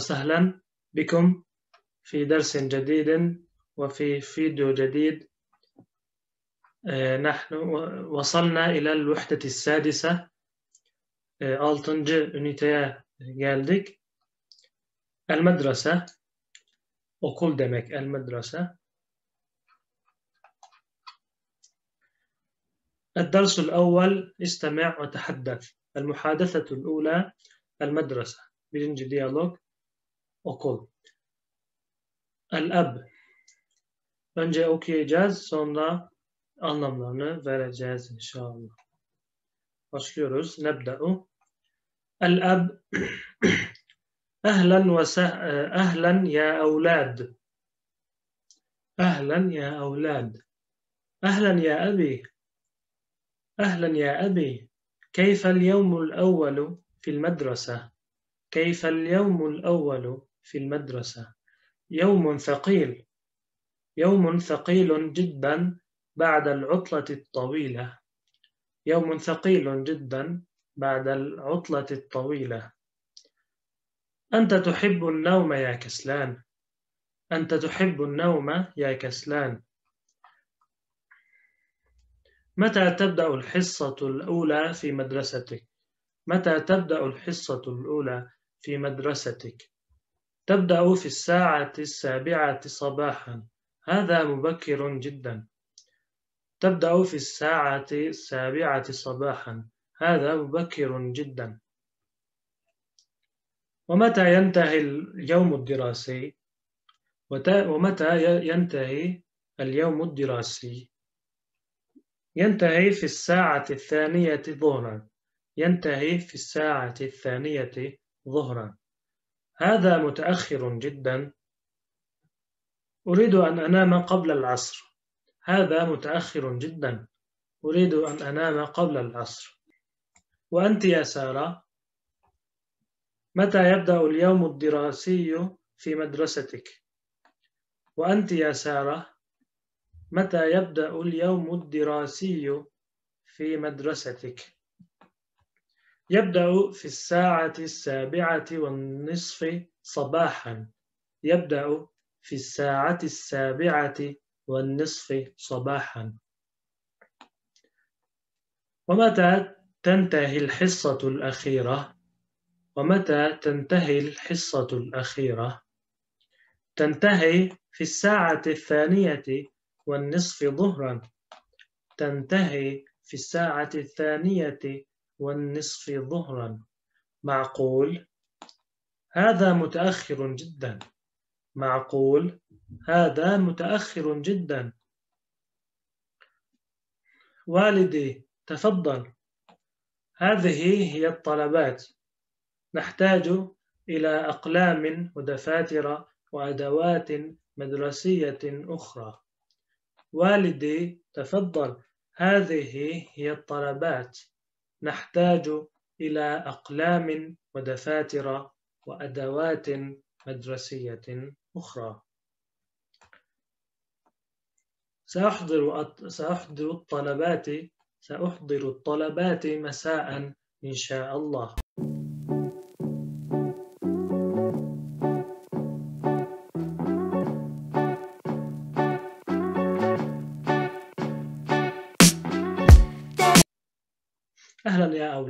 وسهلا بكم في درس جديد وفي فيديو جديد. آه، نحن وصلنا إلى الوحدة السادسة. آه، altıncı üniteye geldik. El medrese okul demek el medrese. الدرس الأول استمع وتحدث. المحادثة الأولى المدرسة. birinci diyalog okul el-ab önce okuyacağız sonra anlamlarını vereceğiz inşallah. Başlıyoruz. Nebda'u. El-ab أهلا وسه... أهلا يا أولاد أهلا يا أولاد أهلا يا أبي أهلا يا أبي كيف اليوم الأول في المدرسة كيف اليوم الأول في المدرسة. يوم ثقيل. يوم ثقيل جدا بعد العطلة الطويلة. يوم ثقيل جدا بعد العطلة الطويلة. أنت تحب النوم يا كسلان. أنت تحب النوم يا كسلان. متى تبدأ الحصة الأولى في مدرستك؟ متى تبدأ الحصة الأولى في مدرستك؟ تبدأ في الساعة السابعة صباحا. هذا مبكر جدا. تبدأ في الساعة السابعة صباحا. هذا مبكر جدا. ومتى ينتهي اليوم الدراسي؟ ومتى ينتهي اليوم الدراسي؟ ينتهي في الساعة الثانية ظهرا. ينتهي في الساعة الثانية ظهرا. هذا متأخر جدا. أريد أن أنام قبل العصر. هذا متأخر جدا. أريد أن أنام قبل العصر. وأنت يا سارة؟ متى يبدأ اليوم الدراسي في مدرستك؟ وأنت يا سارة؟ متى يبدأ اليوم الدراسي في مدرستك؟ يبدأ في الساعة السابعة والنصف صباحا. يبدأ في الساعة السابعة والنصف صباحا. ومتى تنتهي الحصة الأخيرة؟ ومتى تنتهي الحصة الأخيرة؟ تنتهي في الساعة الثانية والنصف ظهرا. تنتهي في الساعة الثانية والنصف ظهرا. معقول؟ هذا متأخر جدا. معقول؟ هذا متأخر جدا. والدي تفضل. هذه هي الطلبات. نحتاج إلى أقلام ودفاتر وأدوات مدرسية أخرى. والدي تفضل. هذه هي الطلبات. نحتاج إلى أقلام ودفاتر وأدوات مدرسية أخرى. سأحضر سأحضر الطلبات سأحضر الطلبات مساء إن شاء الله.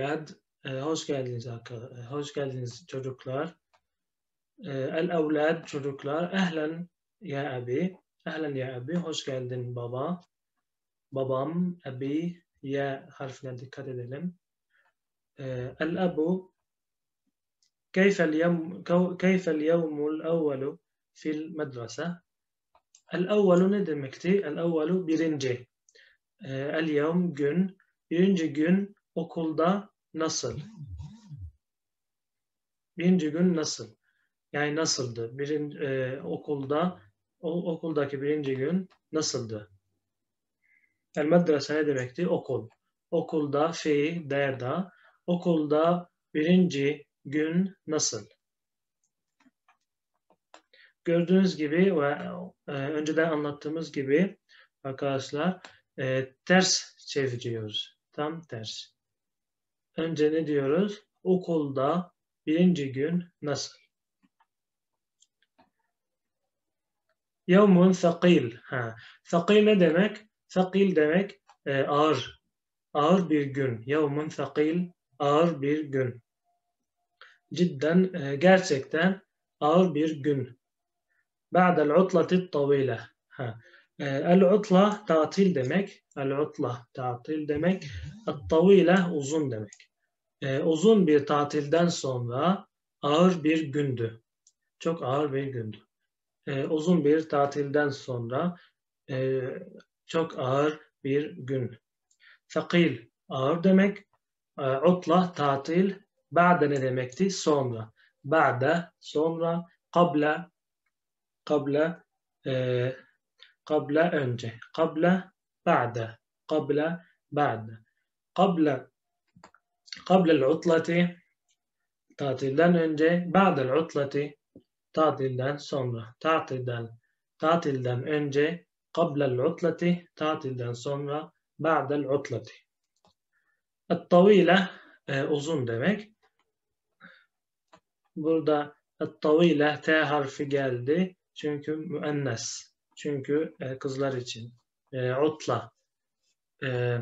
آه، آه، آه، الأولاد هوش جايدلينز هوش جايدلينز تشوكلار الأولاد تشوكلار أهلا يا أبي أهلا يا أبي هوش جايدلين بابا. بابام أبي يا حرف دكات إدلم الأب كيف اليوم كيف اليوم الأول في المدرسة؟ الأول ندمكتي الأول برنجي اليوم جن برنجي جن okulda nasıl? Birinci gün nasıl? Yani nasıldı? Birinci, e, okulda o, okuldaki birinci gün nasıldı? El medrese ne demekti? Okul. Okulda fi derda. Okulda birinci gün nasıl? Gördüğünüz gibi ve e, önceden anlattığımız gibi arkadaşlar e, ters çeviriyoruz. Tam ters. Önce ne diyoruz? Okulda birinci gün nasıl? Yevmun thakil. Ha. Thakil ne demek? Thakil demek e, ağır. Ağır bir gün. Yevmun thakil ağır bir gün. Cidden e, gerçekten ağır bir gün. Ba'del utlati tavile. Ha. E, El-utla tatil demek. El-utla tatil demek. El-tavile uzun demek. E, uzun bir tatilden sonra ağır bir gündü. Çok ağır bir gündü. E, uzun bir tatilden sonra e, çok ağır bir gün. Fakil ağır demek. E, utla tatil. Ba'de ne demekti? Sonra. Ba'de sonra. Kabla kabla e, kabla önce. Kabla ba'de. Kabla ba'de. Kabla kabla utlati tatilden önce. Ba'del utlati tatilden sonra. Tatilden tatilden önce. Kablel utlati tatilden sonra. Ba'del utlati. Et-tavile e, uzun demek. Burada et-tavile T harfi geldi. Çünkü müennes. Çünkü e, kızlar için. E, utla. E,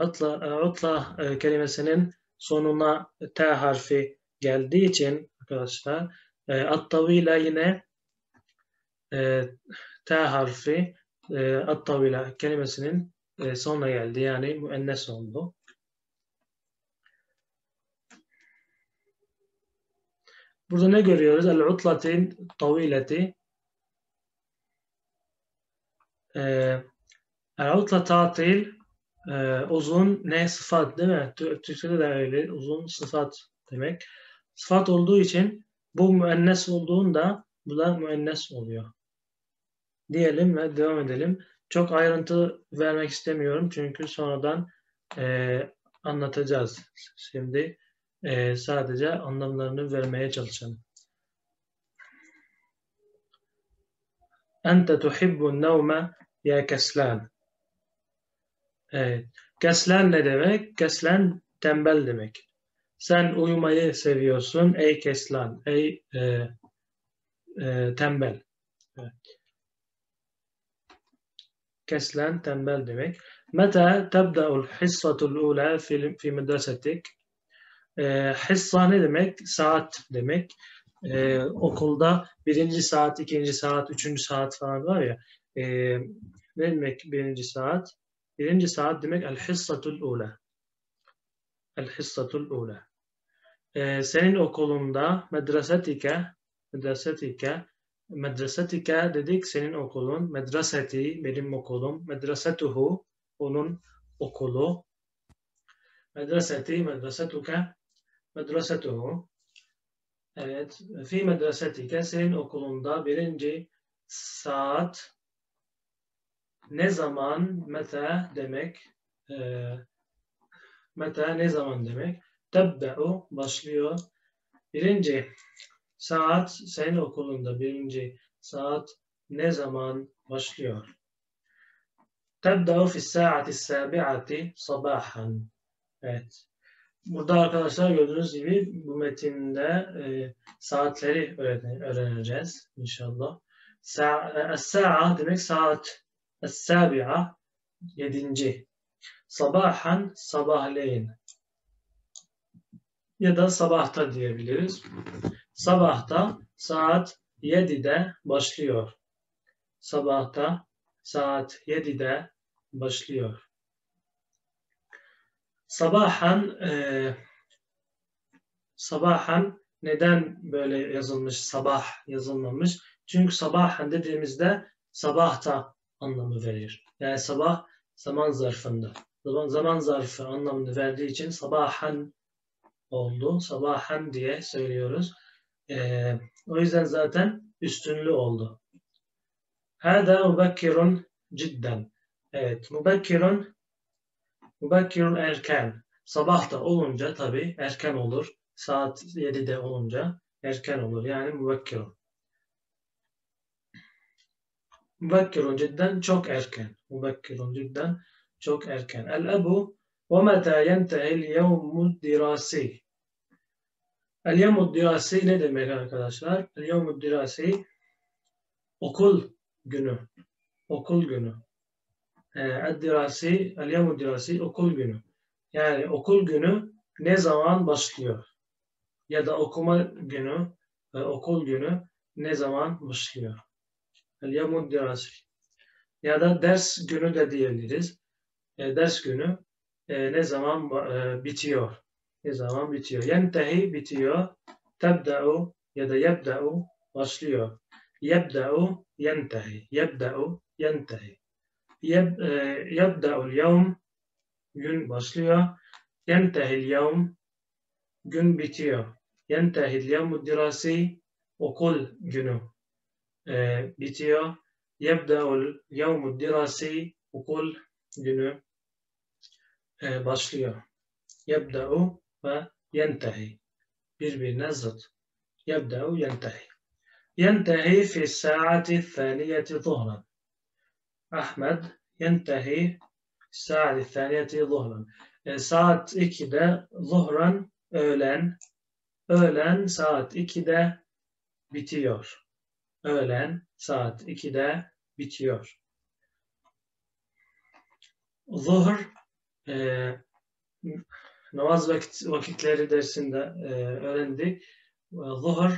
utla, e, utla e, kelimesinin sonuna T harfi geldiği için arkadaşlar e, at-tavile yine e, T harfi e, at-tavile kelimesinin e, sonuna geldi. Yani müennes oldu. Burada ne görüyoruz? El-utlatin tavileti El-utla tatil e, uzun ne sıfat değil mi? Türkçe'de de öyle uzun sıfat demek. Sıfat olduğu için bu müennes olduğunda bu da müennes oluyor. Diyelim ve devam edelim. Çok ayrıntı vermek istemiyorum çünkü sonradan e, anlatacağız. Şimdi e, sadece anlamlarını vermeye çalışalım. Ente tuhibbun nevme ya keslan. Evet. Keslan ne demek? Keslan tembel demek. Sen uyumayı seviyorsun ey keslan, ey e, e, tembel. Evet. Keslan tembel demek. Meta tebda'ul hissatul ula fi medresetik? E, hissa ne demek? Saat demek. E, okulda birinci saat, ikinci saat, üçüncü saat falan var ya. E, ne demek birinci saat? Birinci saat demek el hissatul ula. El hissatul ula. E, senin okulunda medresetike medresetike medresetike dedik senin okulun. Medreseti benim okulum. Medresetuhu onun okulu. Medreseti medresetuke medresetuhu. Evet. Fi medresetike senin okulunda birinci saat ne zaman meta demek e, meta ne zaman demek tebbe'u başlıyor birinci saat senin okulunda birinci saat ne zaman başlıyor tebde'u fi saati sabi'ati sabahan evet Burada arkadaşlar gördüğünüz gibi bu metinde e, saatleri öğreneceğiz inşallah. Sa-a demek saat. Es-sabi'a yedinci. Sabahan sabahleyin. Ya da sabahta diyebiliriz. Sabahta saat 7'de başlıyor. Sabahta saat 7'de başlıyor. Sabahan e, sabahan neden böyle yazılmış, sabah yazılmamış? Çünkü sabahan dediğimizde sabahta anlamı verir. Yani sabah zaman zarfında. Zaman, zaman zarfı anlamını verdiği için sabahan oldu. Sabahan diye söylüyoruz. Ee, o yüzden zaten üstünlü oldu. Hada mubakkirun cidden. Evet, mubakkirun Bakirun erken. Sabah da olunca tabii erken olur. Saat 7'de olunca erken olur. Yani müvekkirun. Müvekkirun cidden çok erken. Müvekkirun cidden çok erken. El ebu ve meta yentehil yevmud dirasi. El yevmud dirasi ne demek arkadaşlar? El yevmud dirasi okul günü. Okul günü. Ee, Eddirasi, Alyamu Dirasi okul günü. Yani okul günü ne zaman başlıyor? Ya da okuma günü e, okul günü ne zaman başlıyor? Alyamu Dirasi. Ya da ders günü de diyebiliriz. E, ders günü e, ne zaman e, bitiyor? Ne zaman bitiyor? Yentehi bitiyor. Tebda'u ya da yebda'u başlıyor. Yebda'u yentehi. Yebda'u yentehi. Yeb, e, yebda'ul yevm gün başlıyor. Yentehil yevm gün bitiyor. Yentehil yevmu dirasi okul günü e, bitiyor. Yebda'ul yevmu dirasi okul günü e, başlıyor. Yebda'u ve yentehi. Birbirine zıt. Yebda'u yentehi. Yentehi fi saati thaniyeti zuhran. Ahmed yentehi saati thaniyeti zuhran. E, saat 2'de zuhran öğlen öğlen saat 2'de bitiyor. Öğlen saat 2'de bitiyor. Zuhr e, namaz vakit, vakitleri dersinde e, öğrendik. Zuhr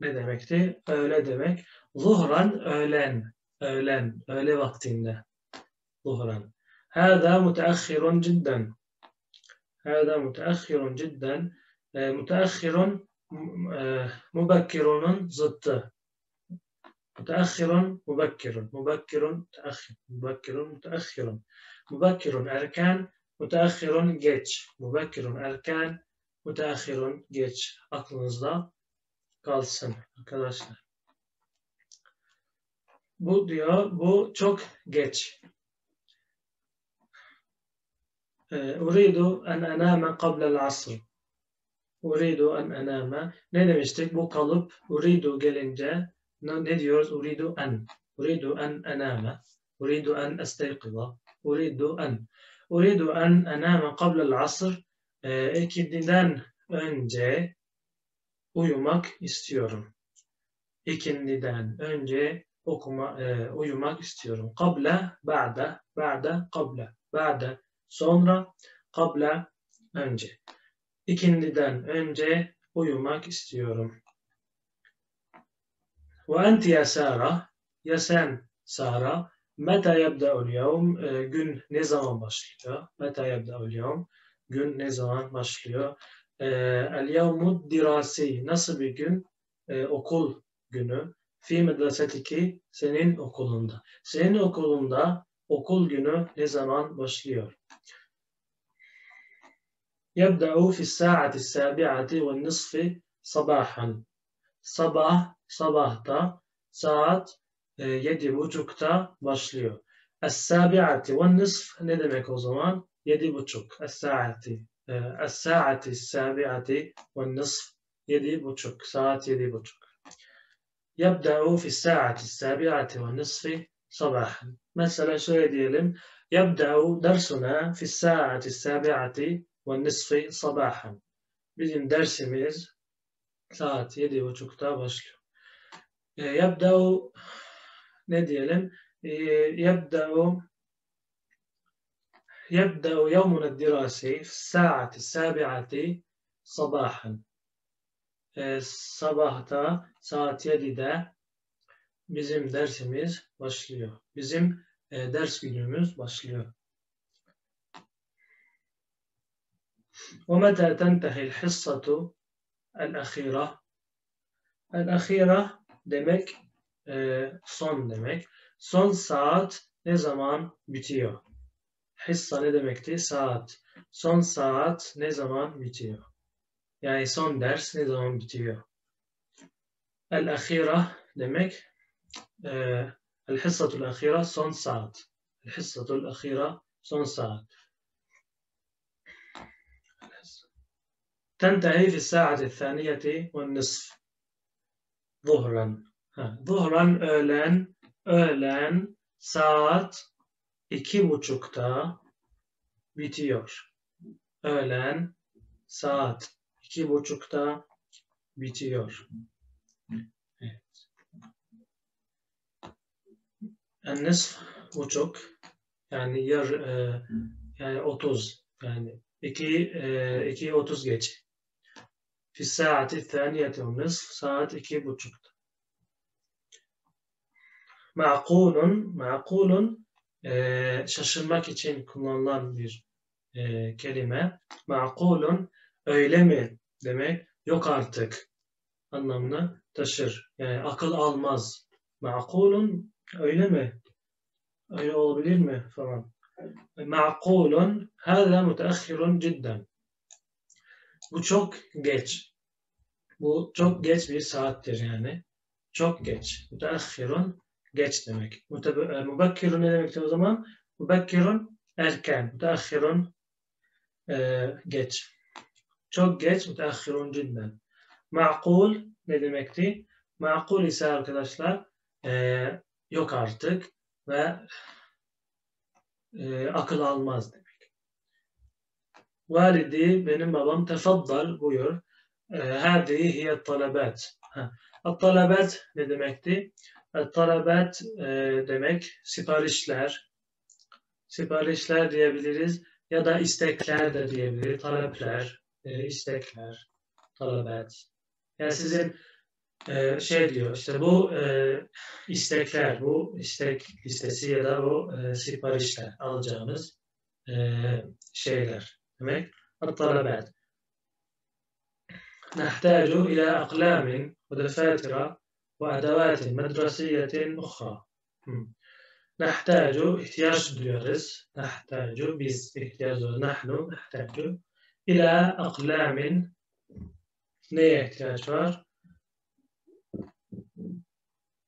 ne demekti? Öğle demek. Zuhran öğlen, öğlen, öğle vaktinde. Zuhran. Hâdâ müteahhirun cidden. Hâdâ müteahhirun cidden. E, müteahhirun e, mübekkirunun zıttı. Müteahhirun, mübekkirun. Mübekkirun, müteahhir. Mübekkirun, müteahhirun. Mübekkirun erken, müteahhirun geç. Mübekkirun erken, müteahhirun geç. Aklınızda kalsın arkadaşlar. Bu diyor, bu çok geç. Uridu en ename qablel asr. Uridu en ename. Ne demiştik? Bu kalıp uridu gelince ne diyoruz? Uridu en. Uridu en ename. Uridu en esteyqıza. Uridu en. Uridu en ename qablel asr. E, ikindiden önce uyumak istiyorum. İkindiden önce okuma, e, uyumak istiyorum. Kable, ba'de, ba'de, kable. Ba'de, sonra, kable, önce. İkindiden önce uyumak istiyorum. Ve enti ya Sara, ya sen Sara, meta yebda'ul yevm, gün ne zaman başlıyor? Meta yebda'ul yevm, gün ne zaman başlıyor? El yevmud dirasi, nasıl bir gün? E, okul günü fi medresetiki senin okulunda. Senin okulunda okul günü ne zaman başlıyor? Yebda'u fi saati sabi'ati ve nisfi sabahan. Sabah, sabahta saat e, yedi buçukta başlıyor. Es-sabi'ati ve nisf ne demek o zaman? Yedi buçuk. Es-saati. E, es-saati, sabi'ati ve nisf yedi buçuk. Saat yedi buçuk. يبدأ في الساعة السابعة والنصف صباحا. Mesela şöyle diyelim. يبدأ dersuna في الساعة السابعة والنصف صباحا. Bizim dersimiz saat yedi buçukta başlıyor. E, yebda'u ne yebda'u يبدأ يومنا الدراسي في الساعة السابعة صباحا. E, sabahta saat 7'de bizim dersimiz başlıyor. Bizim e, ders günümüz başlıyor. ومتى تنتهي الحصة الأخيرة الأخيرة demek e, son demek. Son saat ne zaman bitiyor? Hissa ne demekti? Saat. Son saat ne zaman bitiyor? Yani son ders ne zaman bitiyor? El-ahira demek e, el-hissatul ahira son saat. El-hissatul ahira son saat. تنتهي في الساعة الثانية والنصف ظهرا ظهرا öğlen öğlen saat iki buçukta bitiyor. öğlen saat iki buçukta bitiyor. Evet. Nisf buçuk yani yar e, yani 30 yani 2 e, 2 30 geç. Fi saati thaniyeti nisf saat iki buçukta. Ma'kulun ma'kulun e, şaşırmak için kullanılan bir e, kelime. Ma'kulun öyle mi demek yok artık anlamını taşır. Yani akıl almaz. Ma'kulun öyle mi? Öyle olabilir mi falan. Ma'kulun hâzâ müteahhirun cidden. Bu çok geç. Bu çok geç bir saattir yani. Çok geç. Müteahhirun geç demek. Mübekkirun ne demekti o zaman? Mübekkirun erken. Müteahhirun e, geç. Çok geç. Müteahhirun cidden. Ma'kul ne demekti? Ma'kul ise arkadaşlar e, yok artık ve e, akıl almaz demek. Validi benim babam tefaddal buyur. Hâdihi hiye talabat. Talabat ne demekti? Talabat e, demek siparişler. Siparişler diyebiliriz ya da istekler de diyebiliriz. Talepler, e, istekler, talabat. Yani sizin e, şey diyor işte bu e, istekler, bu istek listesi ya da bu e, siparişler alacağımız e, şeyler demek. الطلبات نحتاج إلى أقلام ودفاتر وأدوات مدرسية أخرى نحتاج احتياج duyarız نحتاج biz ihtiyaç نحن نحتاج İlâ aklâmin neye ihtiyaç var?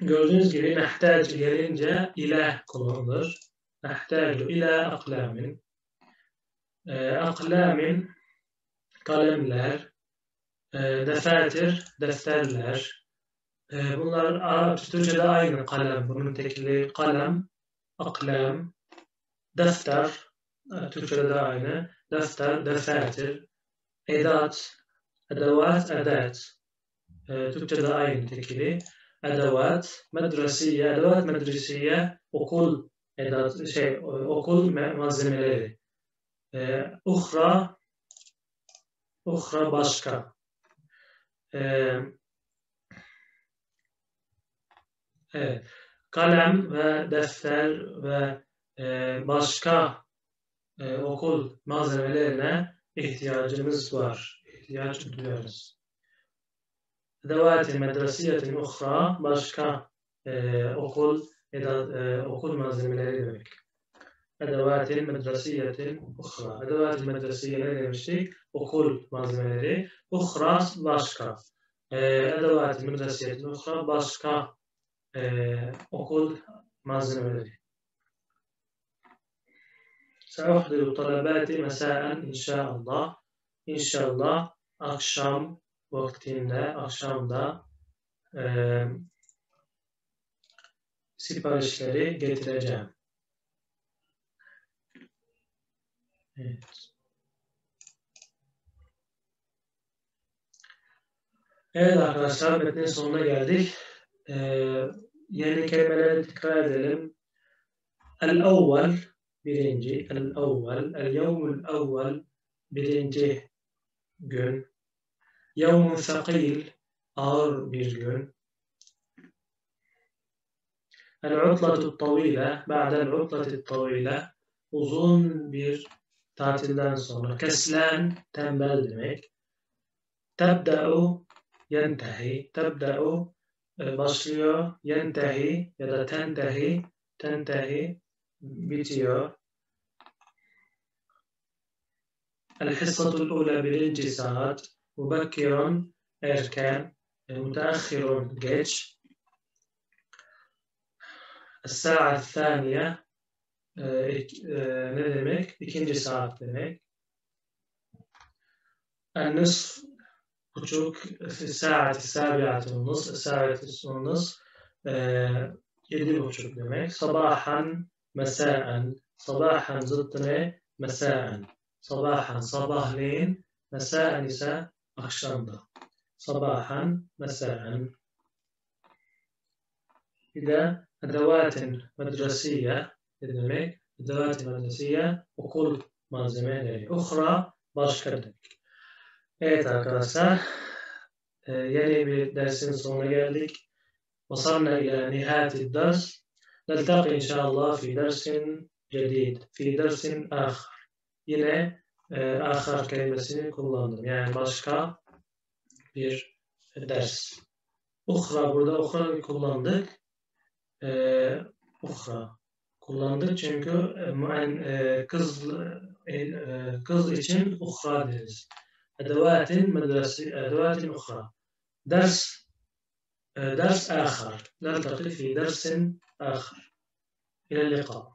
Gördüğünüz gibi mehtac gelince ilah kullanılır. Mehtacu ila aklamin. E, ee, kalemler, e, defatir, defterler. E, bunlar Arapça Türkçe'de aynı kalem. Bunun tekili kalem, aklam, defter. E, Türkçe'de de aynı. Defter, defatir, edat, edevat, edat. E, Türkçe'de aynı tekili. أدوات مدرسية أدوات مدرسية okul edat şey okul malzemeleri ee, uhra uhra başka ee, evet. kalem ve defter ve e, başka e, okul malzemelerine ihtiyacımız var. İhtiyaç duyuyoruz. Edevat medresiyetin uhra başka e, okul edat, e, okul malzemeleri demek. Edevatin medresiyetin uhra. Edevat medresiye ne demiştik? Okul malzemeleri. Uhra başka. Edevat medresiyetin uhra başka e, okul malzemeleri. Seahdiru talabati mesaen inşallah. İnşallah akşam vaktinde, akşamda e, siparişleri getireceğim. Evet. Evet arkadaşlar metnin sonuna geldik. Ee, yeni kelimeleri tekrar edelim. El-Awwal birinci. El-evvel. El-yevmul evvel birinci gün. Yevmun sakil ağır bir gün. El-utlatu tavile ba'del utlati tavile uzun bir tatilden sonra. Keslen tembel demek. Tebda'u yentehi. Tebda'u başlıyor. Yentehi ya da tentehi. Tentehi bitiyor. El-hissatul ula birinci saat. Mubekkiron erken. Müteahhirun geç. الساعة الثانية ne demek? İkinci saat demek. النصف buçuk في الساعة السابعة والنصف الساعة النصف yedi buçuk demek. Sabahan مساء. صباحا زدتني مساء. صباحا صباح لين. مساء نساء أخشندا صباحا مساء. إذا أدوات مدرسية إذن أدوات مدرسية وكل malzemeleri يعني. أخرى باش verdik. إيه arkadaşlar إيه، يلي يعني بدرسين dersin لك. وصلنا إلى نهاية الدرس. نلتقي إن شاء الله في درس جديد في درس آخر yine e, ahar kelimesini kullandım. Yani başka bir ders. Uhra burada uhra kullandık. E, uhra kullandık çünkü e, e, kız e, e, kız için uhra deriz. Edevatin medresi edevatin uhra. Ders درس آخر نلتقي في درس آخر. إلى اللقاء.